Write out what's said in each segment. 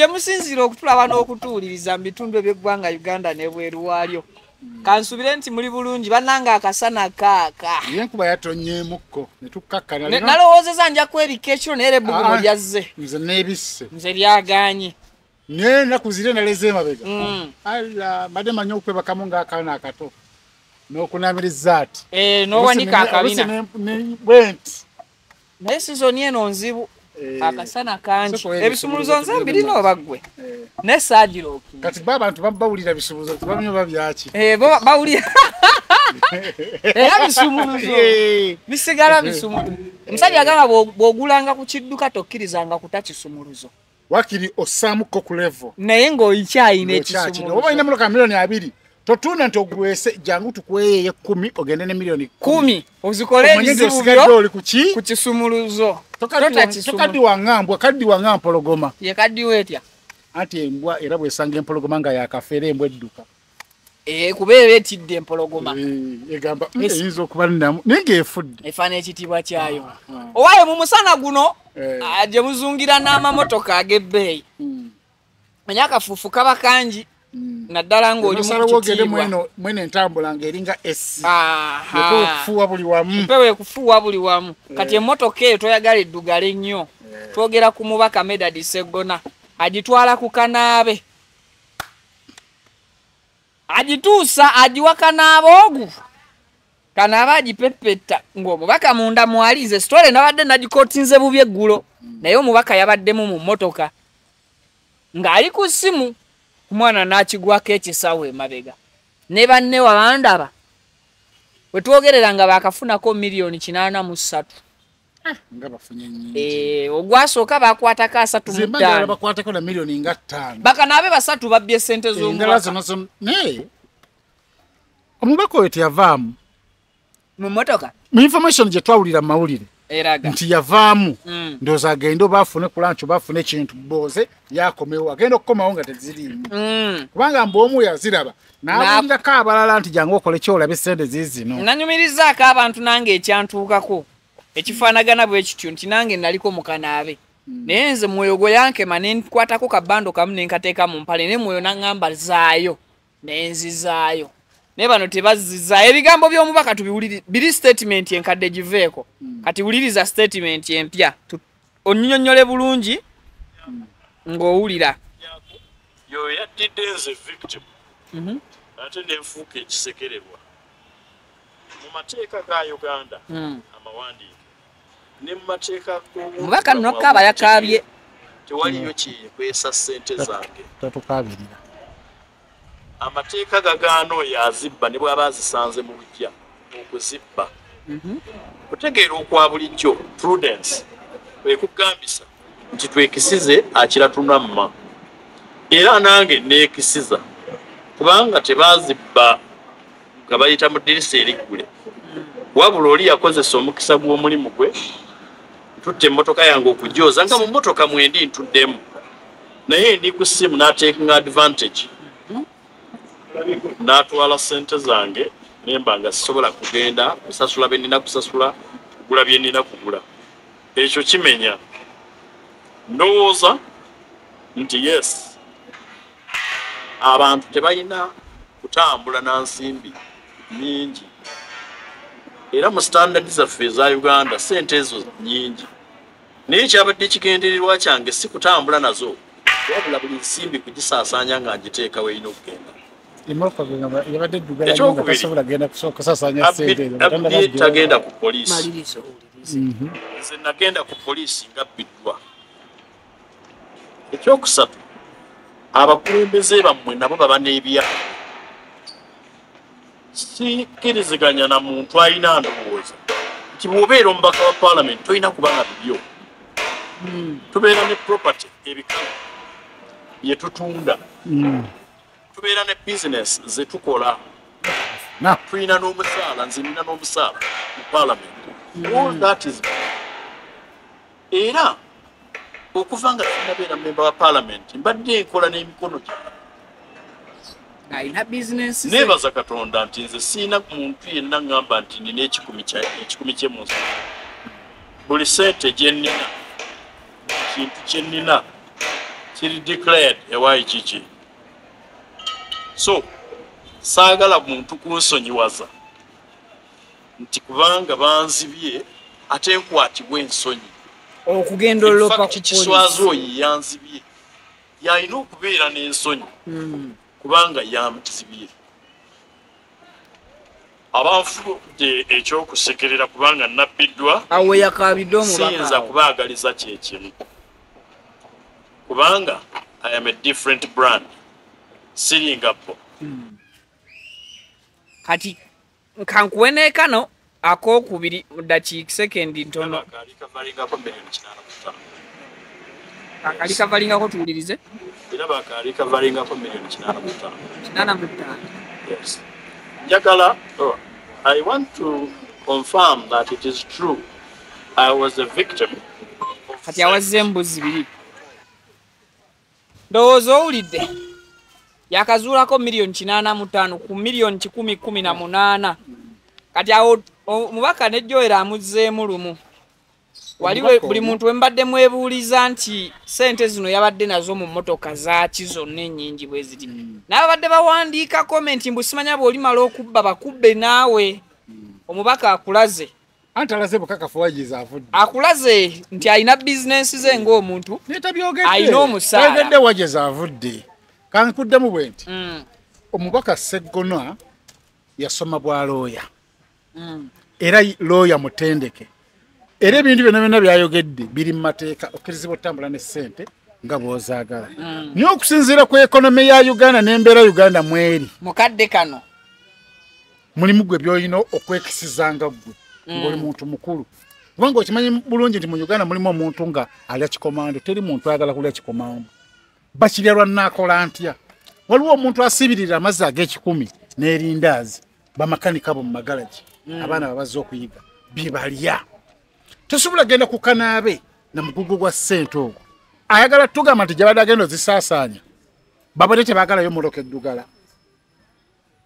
gye musinziira okutulaba n'okutuwuliriza mu bitundu eby'eggwanga uganda n'ebweru waalyo. Kansubire nti muli bulungi bannanga akasana kaaka. Ye enkuba yatonyeemukko ne tukkakkana Ne- Lino- nalowoozeza nja kwerika ekiro naye lebbugumu Ah. lyazze nze neebisse. Nze lyaganye. Naye ennaku zire naleze emabega. Mm. ala mbadde manyi okwebakamu ng'akaana akato n'okunamiriza ati Eh, n'owanika akabina. bwenti naye sizoni eno nzibu akasana kangi Soko ebisumuluzo nze mbirina mu- oba ggwe eh, ne saagirooki kati ba abantu ba- bawulira bisumuzo tebamenya oba byaki Eh, bawulira. Era bisumuluzo Eh, bisigala bisumuluzo omusajja agamba bw'o- bw'ogulanga ku kidduka tokkirizanga kuta kisumuluzo wakiri ossaamuko ku levo naye ng'oyikyayina Okyakino. oba olina ekisumuluzo muloka miliyoni abiri totunda nti ogwese jangu tukweyeye kumi ogende ne miliyoni kumi. Ozikole ebizibu byo oli kuki ku kisumuluzo. Tokaddi totakisumuluzo waŋambwa kaddi waŋa mpologoma. Ye kaddiwo etya? Anti embwa era bwesanga empologoma nga yakafa era embwa edduka. Eh, kubeera etidde empologoma. Eh, egamba "Mm, Yes. eyinza okuba nnamu naye ng'efudde. Efaana ekitiibwa kyayo. Owaaye mu musana guno Eh. ah, gye muzungira n'amamotoka ag'ebbeeyi. Manye akafuufu kaba kangi. Naddala ng'oli mukitiibwa. mweno entambula ng'eringa esi okufuuwa buli wamu. Mpewe kufuuwa buli wamu. Kati emmotoka eyo toyagala eddugala ennyo. Twogera ku mubaka medadi seggona agitwala ku kanaabe. Agituusa agiwa kanaabe ogu. Kanaabe agipepetta ng'omubaka munda mwalize. Sitole nabadde nagikootinze bubi eggulo. Naye omubaka yabaddemu mu mmotoka. Ng'ali ku ssimu omwana n'akigwako ekisawo emabega. Ne banne wabandaba we twogerera nga baakafunako miliyoni kinaana mu ssatu. Nnyingi. Eh, ogwasooka bakwatako asatu mu zimbagala ttaano. bakwatako na miliyoni nga ttaano. Bakanaabe basatu babbye sente zonna naye omubaka oyo teyavaamu. Mu mmotoka? Mu information gye twawulira mu mawulire nti yavaamu. Mm. ndowooza agende oba afune ku lanci oba afune ekintu booze yakomewo agenda okukomawo nga teziriimu. Mm. kubanga mbu omu yaziraba n'abulirako abalala nti jangu okole kyolabe sente ziizino nanyumirizaako abantu nange ekyantuukako. Ekifaanagana bwe kityo nti nange naliko mu kanaabe. Naye nze mwoyo gwe yankema ne nkwatako kabbando kamu ne nkateeka mu mpale naye mwoyo naŋŋamba zaayo ne nzizaayo. Naye bano tebazizaayo ebigambo by'omubaka tubiwuliri biri statement enkadde giveeko kati wuliriza statement empya. Tu- onnyonnyole bulungi ng'owulira. Yoyo yaddidde nze victim. Mhm. ate nenfuuka ekisekererwa. Mu mateeka ga uganda Mm. amawandiike ne mu mateeka omubaka nno kaaba yakaabye tewaliyo kyekwesa ssente zange. tatukabirira amateeka gagaana oyo azibba ne bw'aba azisanze mu lujja okuzibba kutegeera okwa bulijjo prudence kwekugambisa nti twekisize akira tunamma era nange neekisiza kubanga tebazibba nga bayita mu ddirisa eriggule. Wabula oli yakozesa omukisa gw'omulimu gwe ntutte emmotoka yange okujooza nga mu mmotoka mwendi ntuddemu. Naye ndi ku ssimu n'atekinga advantage. N'atwala ssente zange nemba nga sisobola kugenda kusasula bye nina kusasula kugula bye nina kugula. Ekyo kimenya. Ndowooza nti yes abantu tebalina kutambula na nsimbi nyingi era mu standard zaffe eza uganda sente ezo nyingi naye kyabadde kigendererwa kyange si kutambula nazo wabula buli nsimbi kugisaasaanya nga ngiteeka weeyina okugenda emmotoka gwe yabadde eddugala Ekyokubiri. Abdi- abdi tagenda ku poliisi. Mhm. nze nagenda ku poliisi ngabbiddwa ekyokusatu abakulembeze bammwe nabo baba n'ebya sikkiriziganya na muntu alina ndowooza. Nti bw'obeera omubaka wa paalamenti tolina kubanga bibyo. Tubeera ne property ebikala bye tutunda. Mm. Tubeera ne bizinesi ze tukola Na, tulina n'omusaala nze nina n'omusaala mu paalamenti all that is era okuva nga sinabeera memba wa paalamenti mbadde nkola n'emikono gyange neebaza katonda nti nze siina muntu yenna ŋŋamba nti nina ekikumi kye mu nsi. Buli sente gye nnina kintu kye nnina kiri declared ewayi kiki so saagala muntu kunsonyiwaza. Nti kubanga banzibye ate nkwatibwa ensonyi. Okugenda In olopa fact, ku kiswazi poliisi. oyo yanzibye. Yalina okubeera n'ensonyi Mm. kubanga yamuzibye. Abanfudde ekyokusekerera kubanga nabbiddwa awo yakabidde siyinza omubaka kubaagaliza kyekimu kubanga i am a different brand siringa bo kati kankuwe neekano akokubiri mu dakiika sekendi ntono kaali kinaana akali kavalingako tuwulirize. Era bakaali kavalingako miliyoni kinaana mu ttaano kinana mu ttaano Yes. Njagala, oh, I want to confirm that it is true. I was a victim. kati awazza embuzi biri. Ndowooza owulidde yakazuulako miliyoni kinaana mu ttaano ku miliyoni kikumi kumi na munaana. Kati awo omubaka nejjoera amuzzeemu lumu. Wali buli muntu we mbadde mwebuuliza nti sente zino yabadde nazo mu mmotoka zaaki zonna ennyingi bwe ziti n'ababadde bawandiika komenti mbu simanya bw'olimala okubba bakubbe naawe. Omubaka akulaze. Anti alaze bukakafu wagiza avudde. Akulaze nti alina bizinensi ze ng'omuntu. Alina omusaala. Wageza avudde kankuddemu bwe nti Mm, omubaka seggonwa yasoma bwa looya mm. era looya mutendeke era ebintu byonna byonna byayogedde biri mu mateeka okkirizibwa otambula ne ssente nga bw'ozaagala. Naye okusinziira ku ekonome ya uganda n'embeera uganda mweri mukadde kano. Mulimu gwe byolina okwekisizanga ggwe ng'oli muntu mukulu. Kubanga okimanyi bulungi nti mu uganda mulimu omuntu nga alya kikomando teri muntu ayagala kulya kikomando bakirya lwannaakola ntya? Waliwo omuntu asibirira amazzi ag'ekikumi n'erindaazi bamakanika bo mu magalagi abaana babazze okuyiga. Byebalya tosobola genda ku kanaabe na mugugu gwa ssente ogwo. Ayagala tugamba nti gyabadde agenda ozisaasaanya babadde tebaagalayo muloka eddugala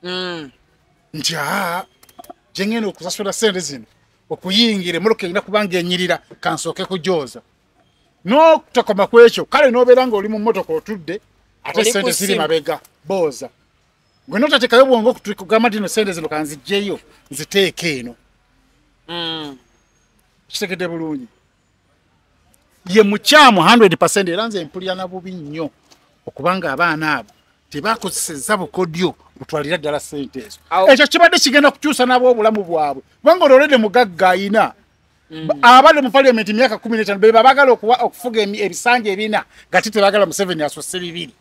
Mm. nti aa gyengenda okusasula sente zino okuyingira emmotoka erina kubanga enyirira kansooke kujooza n'otakoma ku ekyo kale n'obeera ngaoli mu mmotoka otudde ate sente ziri mabega booza. Gwe notatekayo bwongo kugamba nti no sente zino kanzigjeyo nziteeka eno. Mm. kitegedde bulungi. Ye mukyamu 100 era nze mpulira na bubi nnyo okubanga abaana abo tebakozeseza bukodyo butwalira ddala sente ezo. Ekyo kibadde kigenda kukyusa nabo obulamu bwabwe. Kubanga olwolede mugagga ayina Ba- abadde mu paliamenti emyaka kumi n'etaano beba bagala okufuga ebisanja ebina nga ti tebagala museveni asusse bibiri.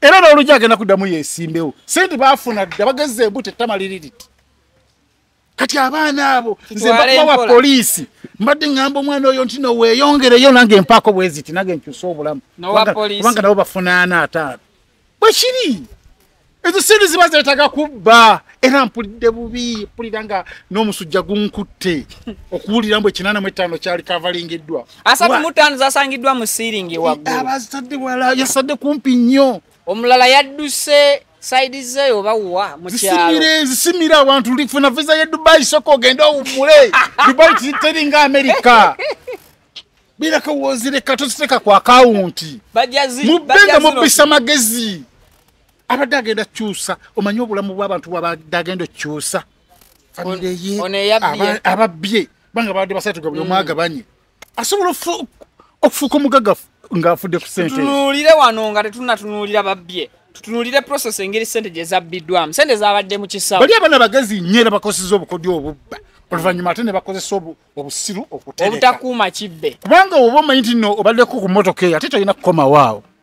Era n'olujja agenda kuddamu yeesimbewo sente baafuna dda bagezza embuto ettama liri liti. Kati abaana abo nze empola. poliisi mbadde ŋŋamba omwana oyo nti noweeyongereyo nange empaako bwe ziti nange nkyusa obulamu. Kubanga- nabo bafuna ana ataano. Bwe kiri ezo sente ziba zeetaga kubba. Era mpulidde bubi mpulira nga n'omusujja gunkutte. Okuwulira mbu ekinaana mu etaano kyali kavalingiddwa. Asatu mu ttaano zasangiddwa mu siiringi waggulu. Abazitadde wala yasadde kumpi nnyo. Omulala yadduse sayidi ze oba wa mu kyalo. Zisimire abantu lifuna visa ye dubai soka ogende owummule. Dubai ti- teringa amerika. Birako wozireka toziteka ku akawunti nga zino- mubisa magezi abadde agenda kukyusa omanyi obulamu bw'abantu bwabadde agenda okukyusa famire ye ababbye. Banga babadde basatu ga buli omu agabanye. Asobola okufuuka omugagga fu- ng'afudde ku sente. Tutunuulire wano nga tetunatunuulira babbye. Tutunuulire process engeri sente gye zabbiddwamu. Sente zabadde mu kisawo. Bali abaana bagezi nnyo era bakozesa obukodyo obubba. Oluvannyuma ate ne bakozesa obu- obusiru okutereka. Obutakuuma kibbe. Kubanga oba omanyi nti no obaddeko ku mmotoka eyo ate tolina kukomawaawo ate nange obusungu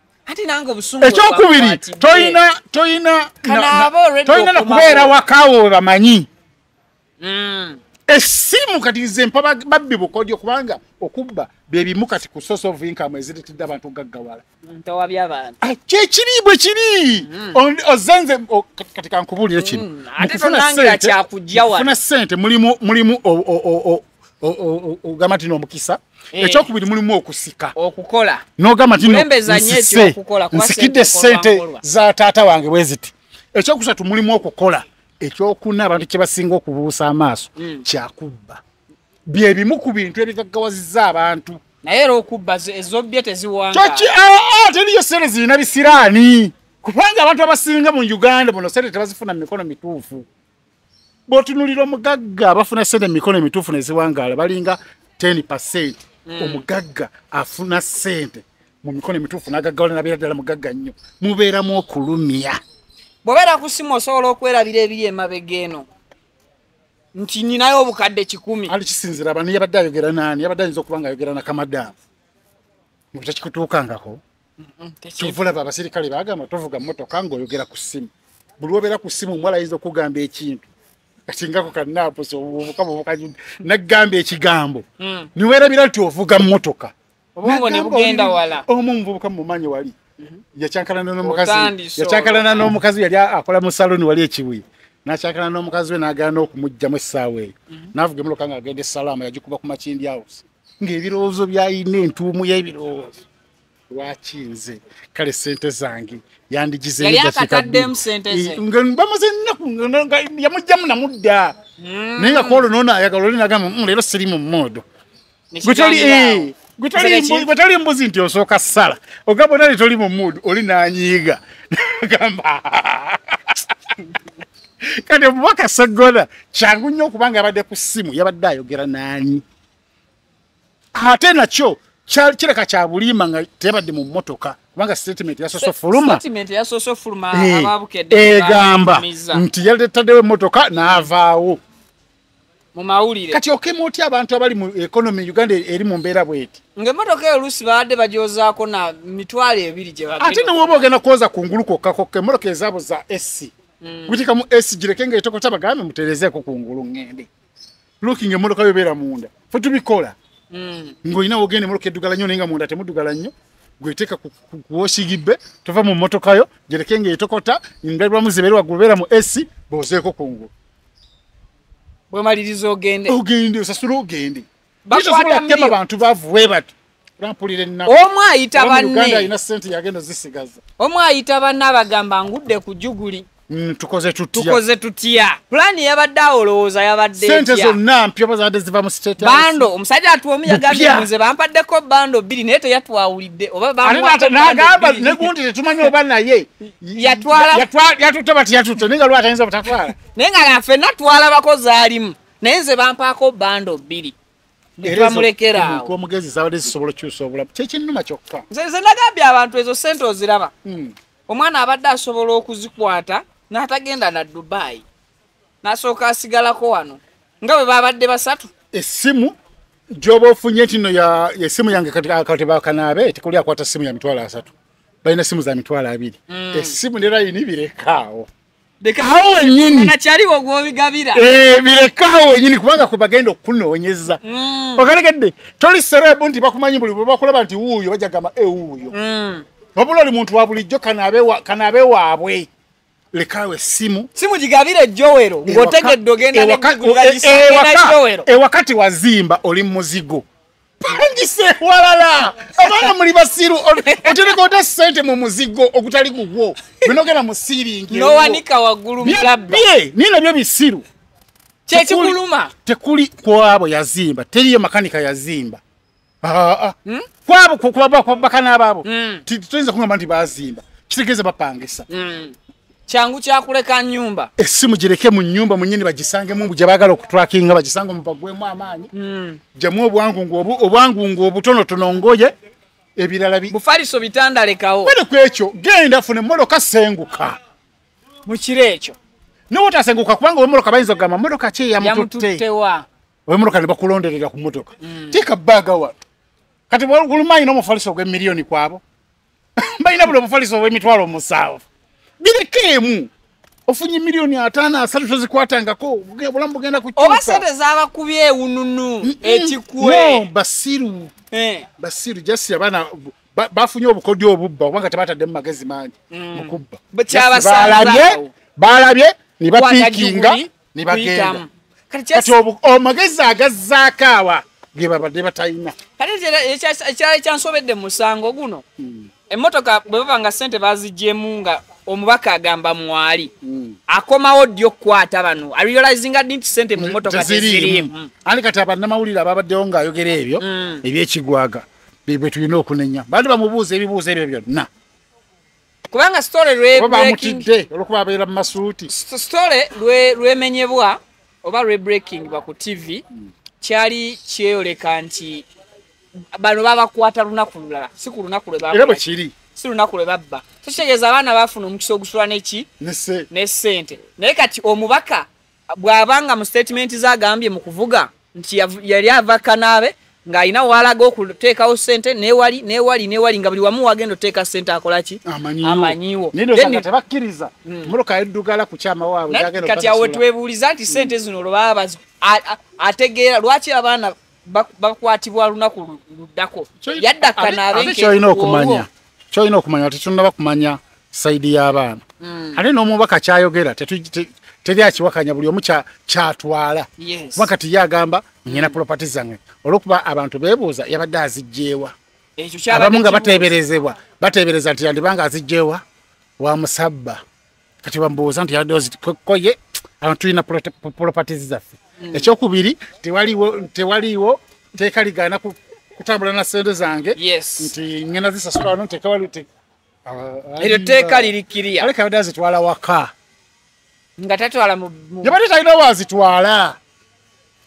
ekyokubiri bwakwatidde. tolina tolina Kana na- aba na- already tolina okomawo. nakubeera wakaawo webamanyi Mm. essimu kati nze mpa bag- babbi bukodyo kubanga okubba byebimu kati ku source of income eziretedde abantu gaggawala ntowa by'abantu Ah, kyekiri bwe kiri On- ozenze o- kati- kati kankubuulire kino Mm, ate kufuna tonangira ssente- kyakujja mu wano. kufuna sente mulimu ogamba nti n'omukisa. Eh. ekyokubiri mulimu okusika. Okukola. N'ogamba kuba nsikidde sente za taata wange bwe ziti. Ekyokusatu mulimu okukola ekyokuna abantu kye basinga okubuusa amaaso kyakubba. Bye bimu ku bintu ebigaggawazizza abantu. Naye era okubba ezobbye teziwanga. Teriyo sente zirina bisiraani? Kubanga abantu abasinga mu uganda buno sente tebazifuna mu mikono mituufu bw'otunulira omugagga abafuna sente mu mikono emituufu neziwangaala balinga 10 omugagga afuna sente mu mikono emituufu n'agaggawala nabeera ddala mugagga nnyo. Mubeeramu okulumya. Bw'obeera ku simu osobola okwerabira ebiri emabega eno nti ninayo obukadde kikumi. Ali kisinzira abani yabadde ayogera naani yabadde ayinza okuba nga ayogera nakamadamu mubutakikutuukangako kyovulaba abasirikale bagamba tovuga motoka ngaoyogera ku ssimu buli obeera ku ssimu omuwala ayinza okugamba ekintu katingako kanaapusi obuvuka buvuka naggamba ekigambo. Niweerabira nti ovuga motoka obwongo ne Nagamba bugenda oli- wala. omu omuvubuka mumumanyi wali. Yakyankalana n'omukazi yakyankalana n'omukazi yali akola mu saloni wali ekibuye nakyankalana n'omukazi we n'agaana okumugjamu essaawa eyo. Naavuga emuloka nga agenda esalaama yagikuba ku makindi house. Ng'ebirowoozo byayina entuumu y'ebirowoozo lwaki nze kale sente zange yandigize Yali akataddemu sente ze. bamaze ennaku yamugjamu namudda. Naye nga kwolwo noona ayagala oli nagamba "Mm, leero siri mu moodo Gwe toli- eh, gwe toli mbuzi nti osooka ssala. Ogamba nali toli mu mudu oli nanyiiga. Gamba kati omubaka seggona kyangu nnyo okubanga yabadde ku ssimu yabadde ayogera naani ate nakyo kireka kya bulimba nga teyabadde mu mmotoka kubanga statement yasoso fuluma. Eh, egamba nti yataddewo emmotoka n'avaawo. Mu mawulire. Kati okema otya abantu abali mu economy uganda eri mu mbeera bweti? Ng'emmotoka eyo oluusi babadde bagyozaako na mitwalo ebiri gye ate newoba ogenda kwoza kungulu kokka kokka emmotoka ezaabo za esi gutikamu esi gireke nga etokota bagambe muterezeeko kungulu ŋŋende looking emmotoka yobeera munda. Fe tubikola. Ng'olina wogenda emmotoka eddugala nnyo naye nga munda temuddugala nnyo gweteeka ku ku- ku woshigibbe tova mu mmotoka yo gireke nga etokota ndabiramu zibeere waggulu beera mu esi bozeeko kungulu bwemaliriza ogende. Ogende osasula ogende. Bakwata tosobola kema million. bantu bavuwe bati ulampulira ennaku omu ayita banne. Alina sente yagenda zisigaza. Omu ayita banne abagamba ngudde ku juguli Mm, tukoze tutya? Tukoze tutya? Pulaani yabadde awolowooza yabadde sente zonna mpya oba zabadde ziva mu state bando omusajja atuomu yagambye nze bampaddeko bando bbiri naye teyatwawulidde oba Ate bamuwaako n'ata- n'agamba bando bbiri. negundi tetumanyi oba naye? Yatwala- Yatwa- yatutte bati yatutte naye nga lwaki ayinza butatwala? Naye nga ffenna twalabako zaalimu naye nze bampaako bando bbiri. Netwamulekera Omuntu awo. omugezi zabadde zisobola okyusa obulamu. Kyekinnuma kyokka? Nze nagambye abantu ezo sente oziraba. Mm. omwana abadde asobola okuzikwata n'atagenda na dubayi n'asooka asigalako wano. Nga bwe babadde basatu. Essimu gyoba ofunye nti no ya esimu yange kati kati bakanaabe tekuli akwata simu ya mitwalo asatu. Balina simu za mitwalo abiri. Essimu ne layini birekaawo awo. Wennyini. nakyaliwo gwobigabira. Eh, birekaawo wennyini kubanga kwe bagenda okunoonyeza Mm. okalegedde toli serebu nti bakumanyi buli bwe bakulaba nti wuuyo bajja gamba ewuuyo Mm. wabula oli muntu wa bulijjo kanaabe waabwe lekaawo essimu simu gigabire jowero ng'otegedde ogenda Ewaka- negugula e- ewaka- jowero ewakati wazimba oli muzigo pangise walala abaana muli basiru otereka ota sente mu muzigo ogutali gugwo binogera mu siiringi n'owanika waggulu mulabba bye niye nabyo bisiru kyekikuluma tekuli kwabo yazimba teriyo makanika yazimba Ah, ah. Hmm? kwabo ku- ku- ku- bakana baabo Mm. Ti- toyinza kugamba nti bazimba kitegeeza bapangisa Mm. Kyangu kyakuleka nyumba essimu gireke mu nyumba munyini bagisangemu gye baagala okutwakinga bagisange mubagwemu amaanyi. Mm. jamu obwangungu obu- obwangungu obutonotono ngoye ebirala bi bufaliso bitanda lekawo bale ku ekyo genda funa emmotoka senguka. Mu kiro ekyo. Niwe otasenguka kubanga owemmotoka bayinza okugamba mmotoka ki eyamututte yamututtewa owemmotoka ne bakulonderera ku mmotoka. Teeka bbaaga wa kati gulumanyi n'omufaliso ogw'emiliyoni kwabo balina buli omufaliso ogw'emitwalo musanvu birekeemu. Ofunye miliyoni ataano asatu tozikwatangako obulamu bugenda oba kukyuka sente zabakubye ewununu ekikwe. Basiru. Eh. basiru jasi abaana ba- bafunye obukodyo obubba. Tebataddemu magezi mangi. Mu kubba. Bwe Just kyabasanza balabye awo. balabye ne Kwata bapiikinga juguli, ne bagenda. kuyitamu. Kati amagezi agazzaako awa ge babadde batalina kati ekira- ekya- ekirala ekyansobedde mu musango guno. Emmotoka bwe baba nga sente bazigyemu nga omubaka agamba mwali akomawo ddi okukwata bano? Arealizinga ddi nti sente mu mmotoka teziriimu ani kati abannamawulire ababaddewo ng'ayogera ebyo Mm. ebyekigwaga bwe tulina okunenya? Bandi bamubuuza ebibuuzo ebyo byonna. Kubanga story oba lwe breaking bamutidde olwokuba abeera mu masuuti. Lwe lwemenyebwa oba lwe breaking ba ku tv kyali kyeyoleka nti bano babakwata lunaku lulala si ku lunaku lwe era bakola- bwe kiri si lunaku lwe babba. So kitegeeza abaana bafuna omukisa ogusula neki nese ne ssente. Naye kati omubaka bw'abanga mu statement zagambye mu kuvuga nti yali ava kanaabe ng'alina walaga okuteekawo ssente newali newali newali nga buli wamu wagenda oteeka ssente akolaki amanyiwo. Tebakkiriza mmotoka yaddugala ku kyama waabwe kati awo okubasasula. twebuuliza nti sente zino lwe baba bazi- a- a- ategeera lwaki abaana bak- bakwatibwa lunaku lu- luddako? Kyo- yadda ate- kanaabe ate kyolina okumanya kyolina okumanya tetunaba kumanya saidi y'abaana Mm. ate n'omubaka kyayogera teri akiwakanya buli omu kya- kyatwala. Kuba kati ye agamba nyina propati zange olwokuba abantu beebuuza yabadde azijjeewa. Abamu nga bateeberezebwa bateebereza nti yandibanga azijjeewa wa musabba. Kati bamubuuza nti yabadde ozi- ko- ko ye abantu tulina properties zaffe. Ekyokubiri tewaliwo tewaliwo teeka ligaana ku- kutambula na sente zange yes. nti ngenda zisasula wano tekawali te eryo tteeka lirikiriya aleka yabadde azitwala waka. Nga tatwala yabadde talina wazitwala.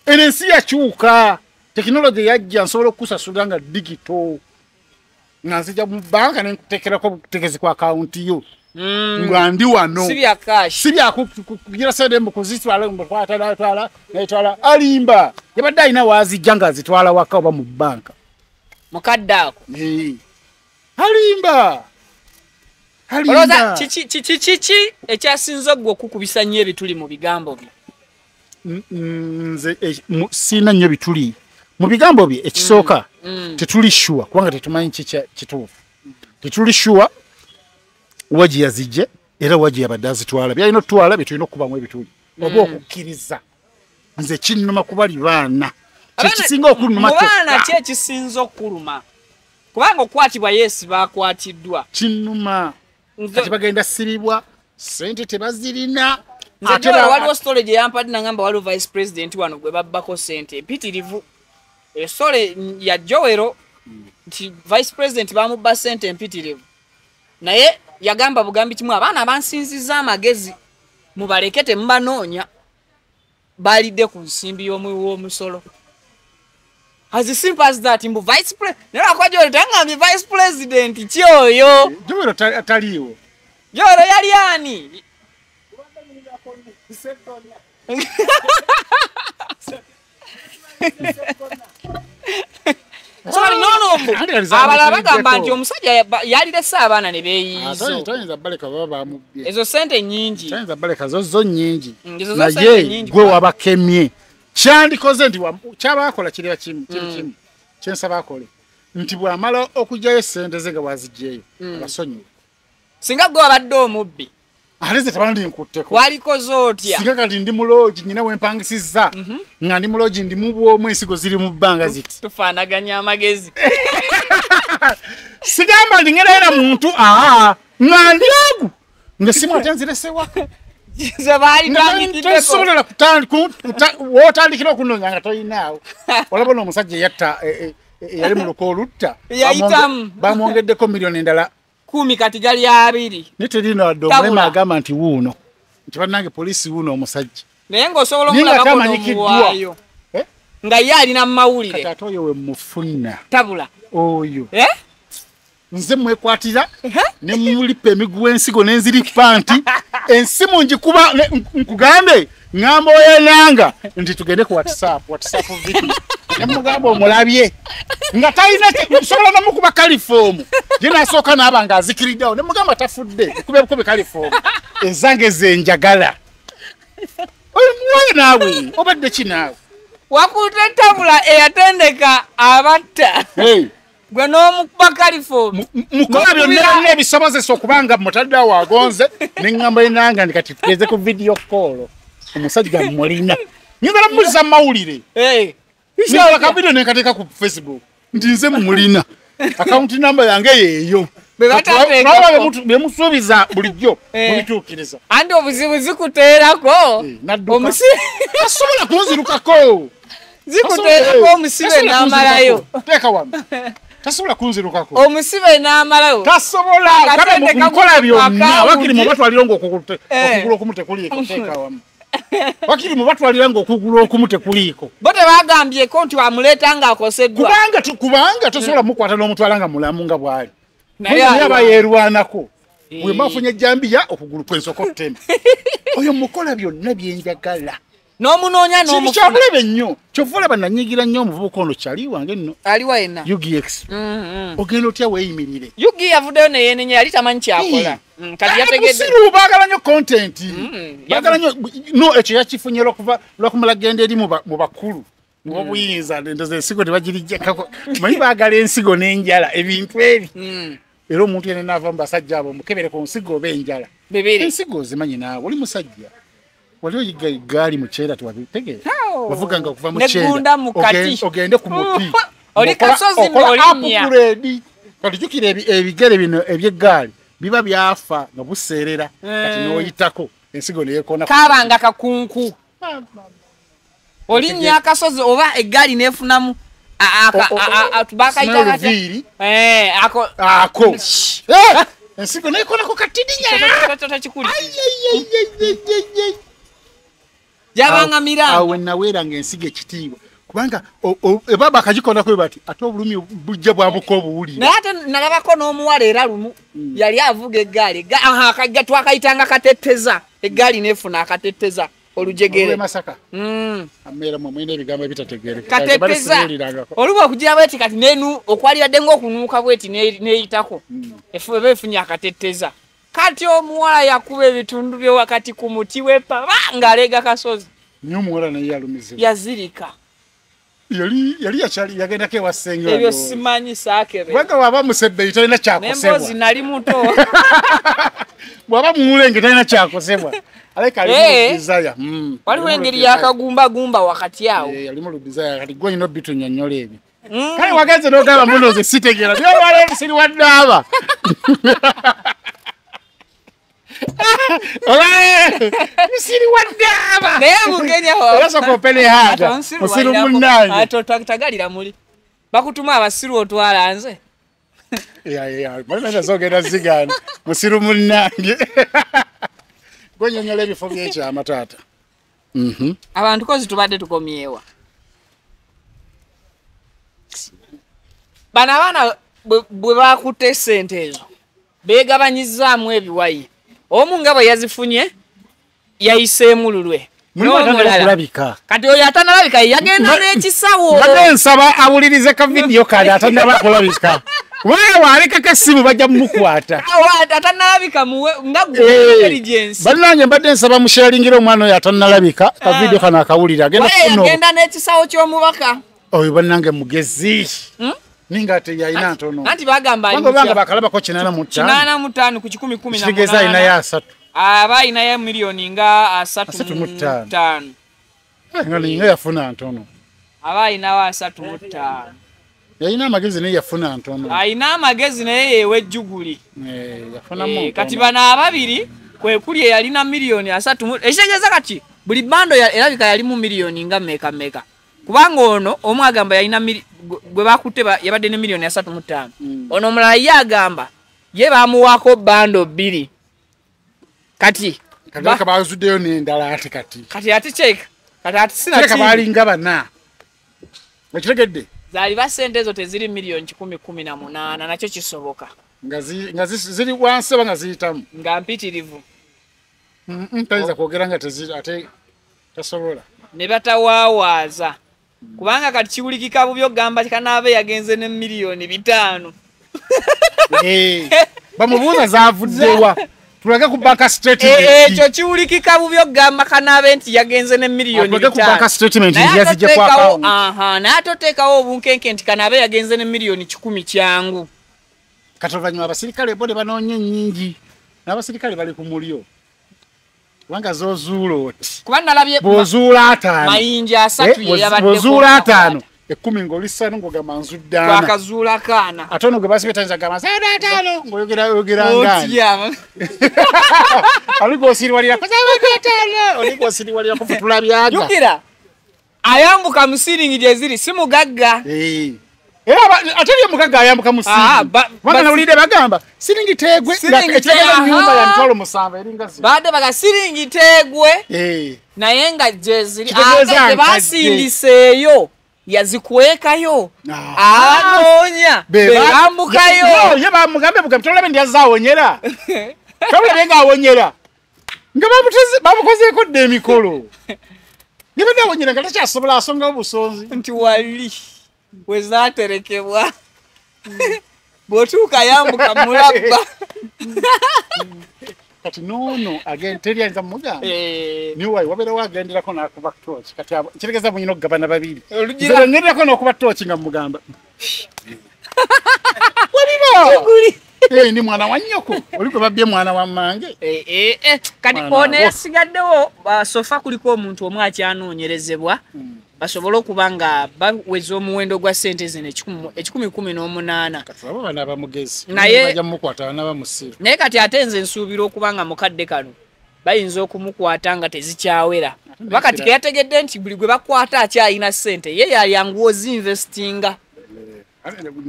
Eno ensi yakyuka. Tekinologi yajja nsobola okukusasula nga digito. Nga nzija mu banka nentekerako obutegezi ku akawunti yo. Mm, nga ndi wano. Si bya kashi si byakugira sente mbukuzitwala mbutwala netwala alimba. Yabadde alina wazijja nga azitwala waka oba mu banka mukadde ako. Eh. alimba olowooza kiki ekyasinza gwe okukubisa nnyo ebituli mu bigambo bye? Nze mu- siina nnyo bituli. Mu bigambo bye ekisooka Mm. tetuli shuwa kubanga tetumanyi kiki kituufu. Tetuli shuwa wagi yazijje era wagi yabadde azitwala. Byalina otutwala byetulina okubamu ebituli. Oba okukkiriza. Nze kinnuma kubali baana kyekisinga okunuma mu baana ki ekisinza okuluma. Kubanga okukwatibwa yesu bakwatiddwa. Kinnuma Nze- kati bagenda sibibwa sente tebazirina. Waliwo sitole gye yampadde nagamba waliwo vice president wano gwe babbako sente empitirivu. Esitole ya jowero nti vice president bamubba sente empitirivu. Naye yagamba bugambi kimu abaana abansinziza amagezi mubaleke temubanoonya balidde ku nsimbi y'omuwi w'omusolo as simple as that mbu vice president naye lwakwajole tangambye vice president ki oyo jowero ta- taliiwo jowero yali ani? Sorry, no, no, abalala bagamba nti omusajja yalirese abaana ne Ah, beeyiizo bamubbye ezo sente nyingi naye gwe wabakemye kyandikoze nti kyabakola kiriba kimu kiri kimu. Kyensaba akole. Nti bw'amala okugyayo sente ze nga bwazigyeyo abasonyiwe. Singa gwe wabadde omubbi. Ate ze tebandinkutteko walikoze otya singa kati ndi muloogi nyina wempangisizza nga ndi muloogi ndi mu bwomu ensigo ziri mu bbanga ziti. tufaanaganya amagezi. Sigamba ndi ngenda era muntu aa nga ndi ogu nga simu ate nziresewaka ze baali tandikiddeko tosobola wotandikira okunonya nga toyinaawo olaba n'omusajja eyatta e- e- e- eyali mu luka olutta Yayitamu. bamwongeddeko miliyoni endala. Kumi kati gali abiri. Naye terina wadde omulema agamba nti wuuno. Nti bannange poliisi wuuno omusajja. Naye ng'osobola Naye nga omulabako tamanyikiddwa. n'omuwaayo Eh? nga ye alina mu kati mawulire ate oyo we mufuna tabula. Oyo. Eh? Nze mwekwatira ne mulipa emiguwa ensigo nenzirippa nti ensimu njikuba nkugambe ŋŋamba oyenanga nti tugende ku whatsapp whatsapp video. Ne mugamba omulabye nga talina nsobola nomukuba kalifoomu ye nasooka naaba nga azikiriddewo ne mugamba tafudde nkube bukubi kalifoomu ezange zenjagala. Oyo muwaye naawe obadde ki naawe? Wakuute tabula eyatendeka abatta. Gwe n'omukuba kalifoomu mukola byonna byonna ebisobozesa okuba nga mutaddewo wagonze neŋŋamba enanga ndi kati tugeze ku video call. Omusajja mulina. Nyinzala mumulisa mu mawulire nala kavidio nenkateeka ku facebook? Nti nze mumulina akawunti namba yange yeeyo. Bwe batateekako. Naba bye mutu- bye musuubiza bulijjo Eh. mubituukiriza anti obuzibu zikuteerako. Eh, tasobola kunzirukako. Zikuteerako omusibe n'amalayo. Teeka wano tasobola kunzirukako omusibe n'amalawo. Tasobola! Kale mukola byonna. wakiri mu batwalira ngaokugulu Eh. okumu tekuliiko teeka wamu. Wakiri mu batwalira ngaokugulu okumu tekuliiko. Bo tebagambyeko nti wamuleeta ng'akoseddwa kubanga tosobola mukwata n'omutwala nga mulamu nga bw'ali. Naye naye ali- aba yeerwanako Eh. bwe bafunye ejjambiya okugulu kwensoko ttema oyo mukola byonna byenjagala n'omunoonya n'omufuna. nnyo. Kyova olaba nanyigira nnyo omuvubuka ono kyali wange nno. Aliwa yenna ugx Mhm. ogenda otya weeyimirire yugi yavuddeyo neyenenya yali tamanyi kyakola. Mm, kati yategedde musiru baagala nnyo content. Mm, baagala nnyo no ekyo yakifunye lwakumala genda eri mu ba- mu bakulu. Ng'obuyinza ndoza ensigo tebagirijjakako manyi baagala ensigo n'enjala ebintu ebi. Mm, era omuntu yena naava mu basajja abo mukebere ku nsigo oba enjala. Ensigo ozimanyi naawe oli musajja wali oyiga egaali mukyera tiwabitegeera Awo. wavuganga okuva mu Negunda mu kati. Ogen- ogende ku muti. Kasozi okola ng'olinnya. upgrade. kati jukira ebi- ebigere bino ebyeggaali biba byafa nga buseerera. Kati Eh. n'oyitako. Ensigo neyekoona kaabanga kakunku. Olinnya akasozi oba eggaali neefunamu a- aka- O- o- a- a- bakayita katya? n'oluviiri Eh, ako ako. Eh, ensigo neyekoonako katidinya mirambo wenaweeranga ensigo ekitiibwa kubanga o- o- eba bakagikonako bwe bati ate obulumi bujja bwambuka obuwulira naye ate nalabako n'omuwala era lumu yali avuga eggaali akagga twakayitanga kateteza eggaali neefuna akateteza olujegere masaka? Mm. ameera mwe mwina ebigambo ebitategeereka kateteza. oluba okugira bweti kati nenu okwalibadde ngaokunuuka bweti ne- neyitako. Efu eba efunye akateteza kati omuwala yakuba ebitundu byewakati ku muti wepaba ng'aleega kasozi. Niyo omuwala naye yalumizibwa. Yazirika. Yali yali yagendako ewa ssenge ebyo simanyi saakebe kubanga bwaba musebbeyi talina kyakosebwa. Nali muto. Bwaba muwulenge talina kyakosebwa. Aleka Eh. alimu desire waliwo engeri yakagumbagumba wakati awo. yalimu ludesire kati gwe nyina obitunyonnyola ebyo. Mm. kale wagenze n'ogamba munoze sitegeera. Byobala ebisiri waddaaba naye mugenya era soka opene haga musiru munnange tagalira muli. Bakutuma abasiru otwala nze. Manazogenda zigaana musiru munnange. Gonyonyola ebifo byekyama taata Mhm. abantu kozi tubadde tukomyewa. Bano abaana bwe- bwe bakutte sente ezo beegabanyizaamu ebiwayi omu nga bwe yazifunye yayiseemu lulwe kati oyo atanalabika yagenda n'ekisawo mbadde nsaba awulirize ka vidiyo kale atanaba kulabika. Kubanga bwalekako essimu bajja mumukwata. Atanalabika muwe nga gwe Eh, intelligence bannange mbadde nsaba musharingira omwana oyo atanalabika ka Ah. kano akawulire. Agenda n'ekisawo ky'omubaka. Oyo bannange mugezi. Hmm? Ninga ate yalina ntono. anti bagamba ali kubanga obanga mutya- bakalabako kinaana mu ttaano. kinaana mu ttaano ku kikumi kumi na kitegeeza alinayo munaana asatu. Aba alinayo miliyoni nga asatu Asatu mu mu ttaano. ttaano. Nga ninga yafuna ntono. Aba alinawo asatu mu ttaano. Yalina amagezi naye yafuna ntono. Alina amagezi naye yeewa ejjuguli. Eh, yafunamu Eh, kati ntono. bano ababiri kwe kuli eyalina miliyoni asatu mu- ekitegeeza kati buli bando ya- erabika yalimu miliyoni nga meka meka kubanga ono omu agamba yalina mili- gwe- bakutte ba- yabadde ne miliyoni asatu mu ttaano. Mm. ono omulala ye agamba ye bamuwaako bando bbiri. Kati kati bazuddeyo n'endala ate kati. Kati ate kyeka kati ate kireka sinati balinga bana. Okitegedde zaali ba sente ezo teziri miliyoni kikumi kumi na munaana nakyo kisoboka. Nga zi- nga zi- ziri wansi oba nga ziyitamu? Nga mpitirivu. Tayinza kwogera nga tezi- ate tasobola. Ne batawawaaza kubanga kati kiwulikika bubi ogamba kanaabe yagenze ne miliyoni bitaano. Eh, bamubuuza zavuddewa tulage ku banka E- statement ekyo kiwulikika bubi ogamba kanaabe nti yagenze ne miliyoni Naye ate yazijje ku oteekawo- account aha, naye ate oteekawo obunkenke nti kanaabe yagenze ne miliyoni kikumi kyangu. Kati oluvannyuma abasirikale bo ne banoonya ennyingi n'abasirikale bali ku mulyo kubanga zoozuula oti? Kuba nalabye bw'ozuula ataano. Mayinja asatu Eh, ye yabadde bw'ozuula ataano. Ekkumi ng'olisanu ng'ogamba nzuddaana twakazuula kaana. Ate ono gwe basibye tayinza gamba saada ataano. Ng'oyogera oyogera ngaani otya oli gw'osiriwalirako saada ataano. Oli gw'osiriwalirako fe tulabyaga jukira ayambuka mu siringi gye ziri si mugagga era ate ye mukaga ayambuka Ah, musingi. Ba- kubanga ba- nawulidde bagamba siringi tegwe? Siringi ekitegeeza tegwe, nyumba ya mitwalo musanvu eringa badde baga siringi teegwe Eh, naye nga gyeziri ate basindiseeyo yazikwekayo. Ah. anoonya be ba- Yo, bebambukayo ye bamugambe bugambe tolabe ndi azze awonyera. Tolabye ngaawonyera nga bamukozeeko dda emikolo. Ne badde awonyera nga takyasobola asongawo busonzi. Nti wali wezaterekebwa bw'otuuka yambuka mulabba kati noono agenda teryayinza mumugamba? Eh, niwayi wabeerawo agenderako n'akuba tooki kati kitegeeza munyina okugabana babiri. Ngenderako n'okuba tooki nga mugamba Eh, ndi mwana wa nnyoko. Oli gwe babbye mwana wa mmange. Eh, eh, kati ono wo. yasigaddewo basofa kuliko omuntu omu akyanoonyerezebwa basobole okuba nga baweza omuwendo gwa sente zino ekikumi- kumi n'omunaana. Naye- kati ate nze nsuubira okuba nga mukadde kano bayinza okumukwata nga tezikyawera. Kuba kati keyategedde nti buli gwe bakwata akyalina sente ye yayanguwa ozinvestinga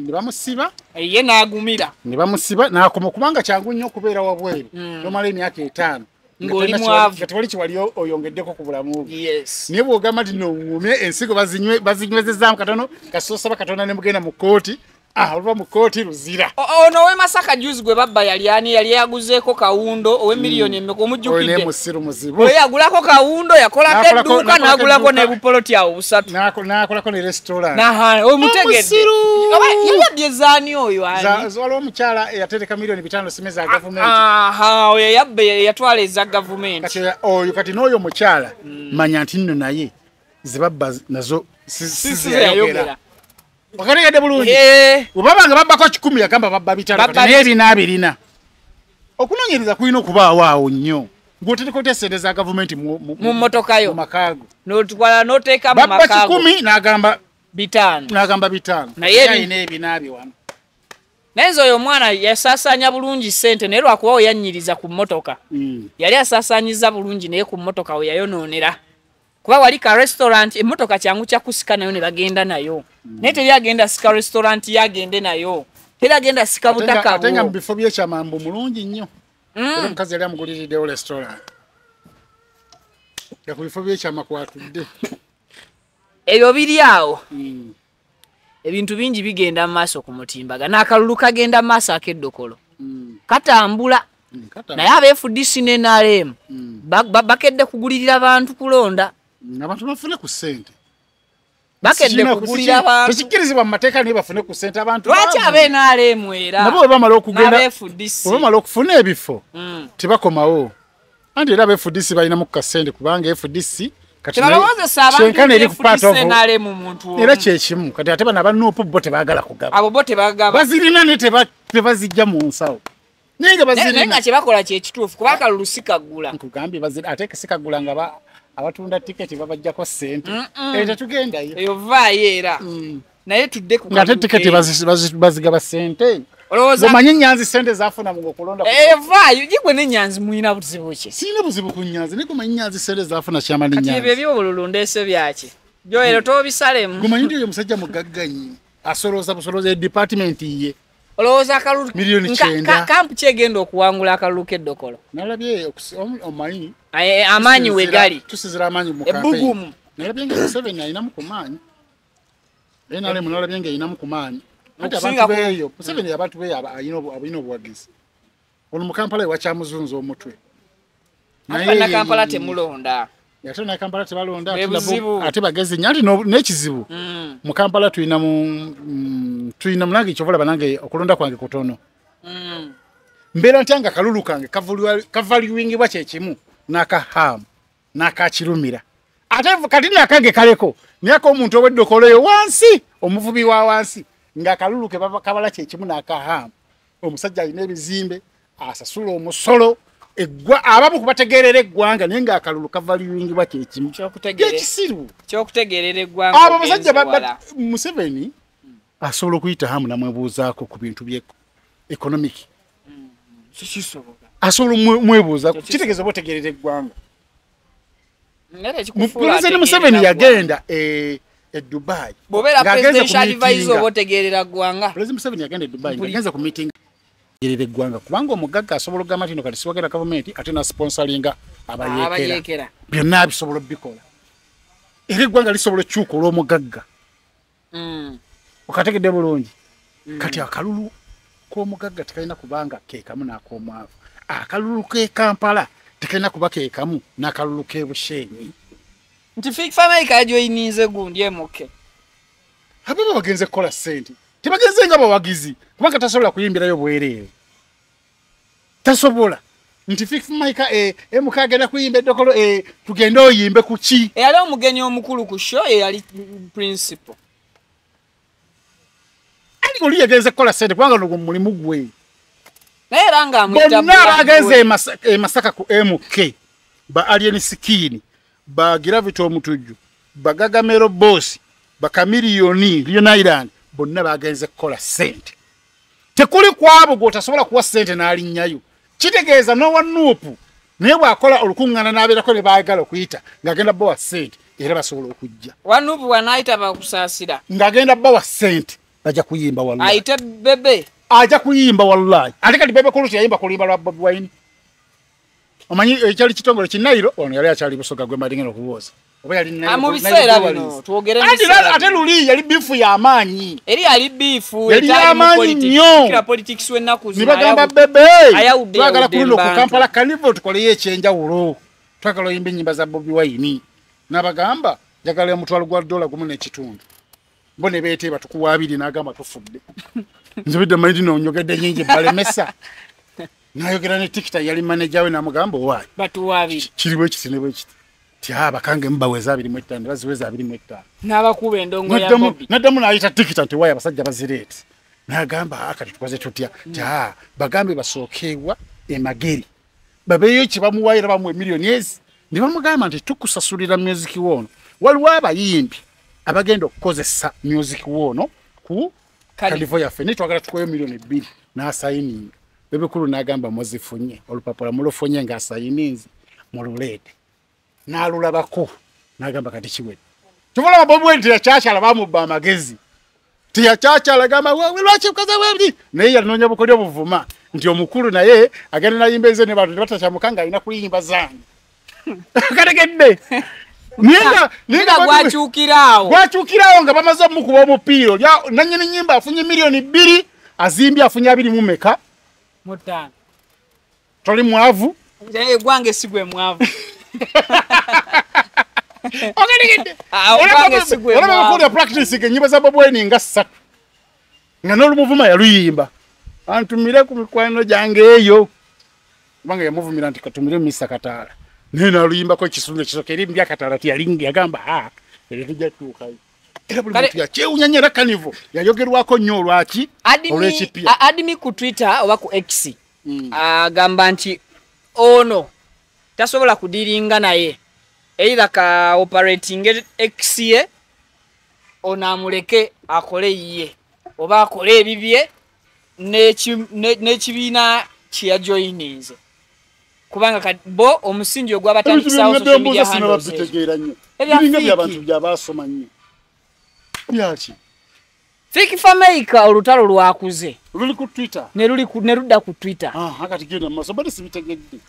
ne bamusiba? Ye n'agumira. Ne bamusiba nakoma kubanga kyangu nnyo okubeera wabweru Mm. nomala emyaka etaano Ng'oli kiwali- oyongeddeko ku bulamu. Naye bwogamba nti noŋumye ensigo bazinywe- bazinywezezaamu katono kasosaba katonda ne mugenda mu kooti ah, oluva mu kooti luzira. Ono ow'e masaka juzi gwe babba yali ani yali yaguzeeko kawundo ne omujjukidde. Musiru muzibu. Oyo yagulako kawundo yakolako edduuka n'agulako nebupoloti awo busatu. N'ako- n'akolako ne restaurant. Naha, omutegedde Omusiru! Oba yayabye zaani oyo waliwo omukyala eyatereka miliyoni bitaano sime za gavumenti. oyo yabbe yatwala eza gavumenti. Kati oyo kati n'oyo mukyala manya nti nno naye zebabba nazo si- sizeyayogera okategedde bulungi? Eh, bwebaba nga babbako kikumi yagamba babba bitano Babba kati naye ebina abirina okunoonyereza kulina okubaawo awo nnyo. Ng'oterekote sente za gavumenti mu- mu- mu mmotoka yo. mu makaago. Notwala noteeka mu babba kikumi n'agamba bitaano. n'agamba bitaano. Naye alina ebina bye wano. Naye nze oyo omwana yasaasaanya bulungi sente naye lwakuba we yannyiriza ku mmotoka. Mm. yali asaasaanyiza bulungi naye ku mmotoka we yayonoonera. Kuba wali ka restaurant emmotoka kyangu kyakusika nayo ne bagenda nayo naye teri agenda sika restaurant ye agende nayo. Teri agenda sika nga- butaka ate nga mu bwo bifo byekyamambu mulungi nnyo. Mm. era omukazi yali amuguliriddewo restaurant. Nga ku bifo byekyama kwatudde ebyo biri awo. Mm. ebintu bingi bigenda mu maaso ku mutimbaga. N'akalulu kagenda mu maaso ak'eddokolo Mm. katambula. Mm, kata- naye abefudisi ne nrm Mm. ba- ba- bakedde kugulirira bantu kulonda. Mm, abantu bafune ku ssente bakedde kugulira bantu tekikkirizibwa mu mateeka naye bafune ku ssente abantu lwaki baavu. abe nrm era? Nabo bwe bamala okugenda bwe bamala okufuna ebifo Mm. tebakomawo. Anti era abefudisi balinamu ku kasente kubanga efudisi kyenkana eri ku part of- nrm muntu era omu. kyekimu kati ate bano abanuupu bo tebaagala kugaba. Bazirina teba- tebazijja mu nsawo. Naye nga bazirina kyebakola kyekituufu kuba akalulu si kaggula nkugambye ate kesikagula nga abatunda tiketi babajjako ssente. Eh, tetugendayo. Eyo vaayo era. Mm. naye tudde ng'ate kalulu tiketi ke- bazi- bazi- bazigaba ssente. Omanyi enyanzi ssente zafuna mu okulonda ku- eyo vaayo gigwe n'enyanzi mulina buzibu ki? Sirina buzibu ku nyanzi naye gumanyi nyanzi ssente zafuna kyama kati ebyo ebyobululu ndeese byaki? Joero tobisalemu. Gumanyi nti oyo musajja mugagganyi asolooza busolooza edipaatimenti ye olowooza akalulu Miliyoni kyenda. ka- kampu kyegenda okuwangula akalulu k'eddokolo nalabye omanyi? Amaanyi we gali. tusinzira amaanyi mu ebbugumu. Nalabye nga museveni alinamu ku maanyi. Nrm nalabye nga erinamu ku maanyi. Anti abantu beeyo museveni abantu beeyo alina obu- alina obuwagizi. Ono mu kampala ewa kyamuzunza omutwe. Naye bannakampala ye- temulonda ate nakampala tebalonda Bwe ate bagezi no- n'ekizibu Mm, mu kampala tulina mu mm, tulina munange kyovalaba nange okulonda kwange kutono mm. mbeera ntya nga kalulu kange kavaluwingibwa kyekimu n'akahamu n'akakirumira. Ate kati nakange kaleko naye ak'omuntu ow'eddokoloyo wansi omuvubi wa wansi ng'akalulu ke baba- kabala kyekimu n'akahamu. Omusajja alina ebizimbe asasula omusolo abamu kubategeerera eggwanga naye ng'akalulu kavaluwingibwa kyekimu gekisiru kyokutegeerera eggwanga abo ogenze basajja ba- wala. ba- museveni asobola okuyita hamu namwebuuzaako ku bintu bye economic. Kikisoboka. asobola kisa- kitegeeza oba otegeerera eggwanga. Pulezidenti museveni yagenda eh, e dubai. Bwobeera presidential advisor oba otegerera ggwanga President Museveni yagenda e Dubai Mpuli- yagenze ku meeting gerera eggwanga. Kubanga omugagga asobola okugamba nti no kati siwagera gavumenti ate nasponsalinga abayeekera. Byonna bisobola obikola era eggwanga lisobola ekyuka olw'omugagga. Mm. okategedde bulungi. Kati akalulu k'omugagga tekalina kubanga keekamu n'ak'omwavu akalulu k'e kampala tekalina kuba keekamu n'akalulu k'e busheenyi nti fik family kajoyininze gundi emuke. Ababa bagenze kukola ssente tebagenze nga bawagizi kubanga tasobola kuyimbirayo bwereere. Tasobola. Nti fikmaika emuka agenda kuyimba eddokolo eh, tugende oyimbe ku ki? Eyali omugenyi omukulu ku show eyali principal. Ali oli yagenze kukola ssente? Kubanga nogwo mulimu gwe. Naye era ngaamwita bonna bagenze e Masa- e ku mk ba alien skini ba gravity omutujju bagagamero bosi bakamiliyoni lion island bonna bagenze kukola ssente. Tekuli kwabo gwotasobola kuwa ssente n'alinnyayo kitegeeza nowa nuupu naye bw'akola olukuŋŋaana n'abeerako ne baagala okuyita ng'agenda bawa ssente era basobola okujja. Wanupu wanaayita bakusaasira ng'agenda bawa ssente bajja kuyimba wallahi. Ayite bebe? Ajja kuyimba wallahi. Ate kati bebe kuluti yayimba kulimba lwa bobi wine omanyi ekyali kitongole kinairo ono yali akyali busoga gwe maringena okubuuza yali Ah, mu biseera bino twogere mu Anti biseera la- ate bino. luli yali bifu y'amaanyi eri ali biifu Yali y'amaanyi nnyo. bebe twagala kulunda ku kampala kanivo tukoleyo ekyenjawulo. Twagala oyimba ennyimba za bobi wine. N'abagamba njagala omutwalo gwa dola gumu n'ekitundu. Bo ne beeteeba tukuwa abiri n'agamba tufudde. Nzibidde maiti nonyogedde nyingi balemesa nayogera ne tikita yali maneja we namugamba owaayi abiri kiriwo ekiti ne bwekiti ti a bakange mubaweza abiri mu etaano baziweza abiri mu etaano n'abakuba endongo ya Naddamu- bobi naddamu n'ayita tikita nti waayi abasajja bazireeti n'agamba "Ah, kati tukoze tutya? Ti a bagambe basookeewa emageri. Babeeyo kye bamuwaayira bamuwa emiliyoni ezi. Ne bamugamba nti tukusasulira music wono waliwo abayimbi abagenda okukozesa music wono ku Kali- kalivo yaffe naye twagala tukoyo miliyoni bbiri n'asayininga bebekulu n'agamba muzifunye olupapula mulufunye ng'asayininze mululeete. N'alulabako n'agamba kati kiwedde. Tubulaba bobi wine teyakyakyala bamubba amagezi. Teyakyakyala gamba "Wewe, lwaki ukaza webiri naye yalinoonya bukolya obuvuma nti omukulu naye agenda nayimba eze ne bantu tebatakyamuka ng'alina kuyimba zange kategedde. Naye nga- nga nga Bobi Wine- gwakyukiraawo. gwakyukirawo nga bamaze omukuba omupiira nanyini nyimba afunye miliyoni bbiri azimbye afunye abiri mu meka mutaano toli mwavu? Naye gwange si gwe mwavu. Ah, olaba bakulya practice enyimba za bobi wine nga ssatu. Nga n'olumuvuma yaluyimba. Antumire ku mikwano gyange eyo. Kubanga yamuvumira nti katumire misa kataala naye naluyimbako ekisundu ekisooka eri mbya kataala tiyali yagamba a ere tujja tutuukayo era buli muntu yakyewunya nnyo era kanivo yayogerwako nnyo olwaki? Olw'ekipya. adimi ku twitter oba ku x agamba nti ono tasobola kudiringa naye. Eira ka operating x ye ono amuleke akole ye oba akole ebibye n'eki- ne- n'ekibiina kyeyajoyininze kubanga kati bo omusingi ogwabatandikisawo social byaki Fake Fameka olutalo lwakuze. Luli ku twitter. Ne luli ku- ne ludda ku twitter. Ah, kati genda mumaaso bade sibitegedde.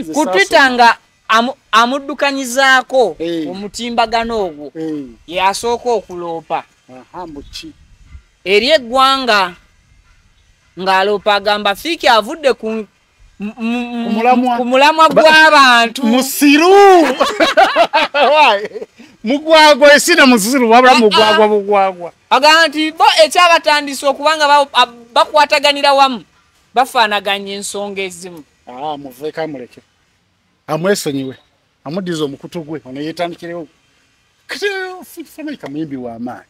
Ze ku twitter nga amu- amuddukanyizaako Eh. omutimbagano ogwo. Eh, yasooka okuloopa. Eri eggwanga ng'aloopa agamba fiiki avudde ku mulamwa. gw'abantu musiru? mugwagwa esina musiru wabula mugwagwa bugwagwa agamba nti bo ekyabatandisa okubanga bakwataganira wamu bafaanaganya ensonga ezimu. Ah, muveeko amuleke amwesonyiwe amuddiza omukutu gwe ono yeetandikirewo. Kati famaika muyimbi w'amaanyi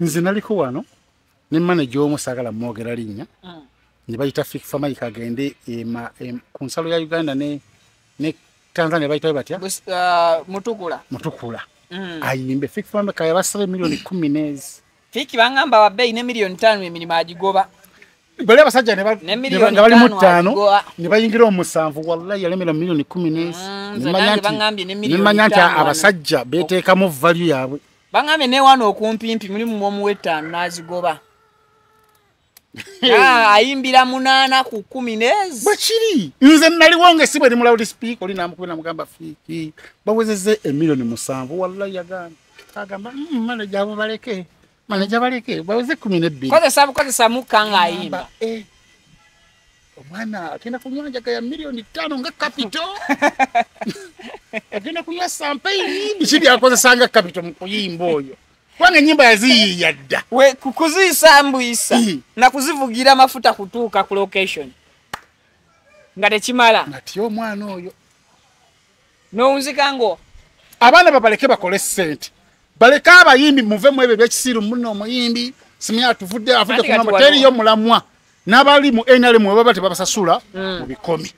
nze naliko wano ne manaja omu saagala mwogera linnya ne bayita famaika agende ema- em- ku nsalo ya uganda ne tanzania bayitawe batya? Ah, mutukula. Mutukula. Mm. ayimbe Fik famaika yabasaba emiliyoni kumi n'ezi. Fiiki bangamba wabbeeyi ne miliyoni ttaano emirimu agigoba. Bali abasajja ne Ne ne nga bali mu ttaano ne bayingira omu musanvu wallahi yalemera miliyoni kumi n'ezi. Mm, Ne nange nti- ne ne wano. abasajja beeteekamu valyu yaabwe. Baŋambye newaana okumpimpi mulimu omuwa ettaano n'azigoba ayimbira munaana ku kumi nezi. Bwekiri nze naliwo nga esi bweri mulawudi sipiika oli namukubi namugamba fiiki bawezeze emiliyoni musanvu wallahi yagamba agamba "Mm, maneja abo baleke maneja baleke baweze kumi nebbiri. Kozesa bukozesa mukka ng'ayimba Amba, eh, omwana agenda kunywa njaga ya miliyoni ttaano nga kapito agenda kunywa sampaini biki byakozesanga kapito mu kuyimba oyo kubanga enyimba yaziyiiya dda. We kukuziisa mbuyisa Mm. na kuzivugira mafuta kutuuka ku location. Nga tekimala. Nga ty omwana oyo. Nowunzika ngo abaana babaleke bakole sente baleke abayimbi muvemu ebyo ebyekisiru muno omuyimbi simya atuvudde avudde waliwo- teriyo mulamwa. N'abali mu nrm baba tebabasasula mu bikomi.